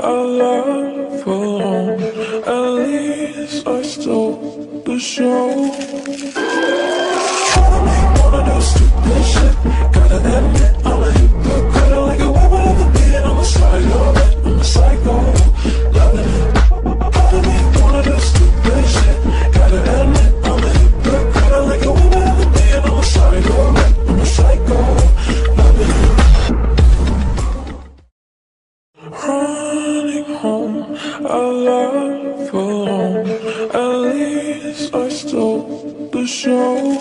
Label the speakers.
Speaker 1: our love alone. At least I stole the show. I life alone. At least I stole the show.